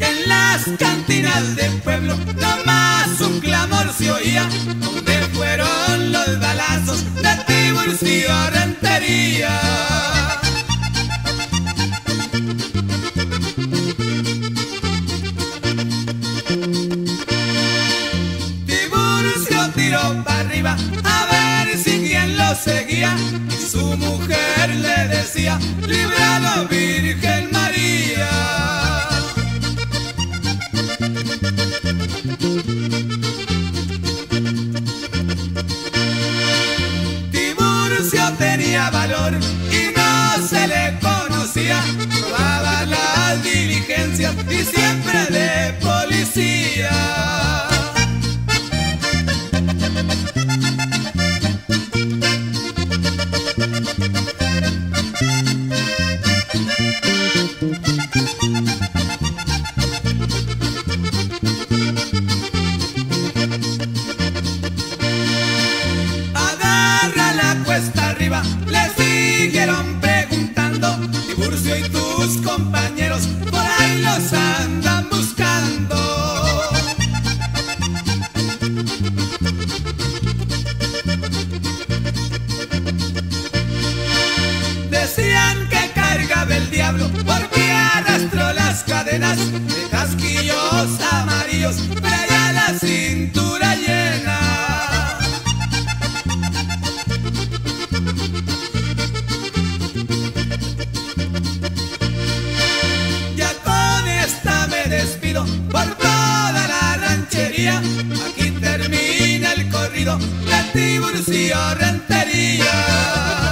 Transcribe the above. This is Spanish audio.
En las cantinas del pueblo, toma seguía y su mujer le decía, líbralo Virgen María. Tiburcio tenía valor y no se le conocía, robaba las diligencias y Yeah. aquí termina el corrido del Tiburcio Rentería.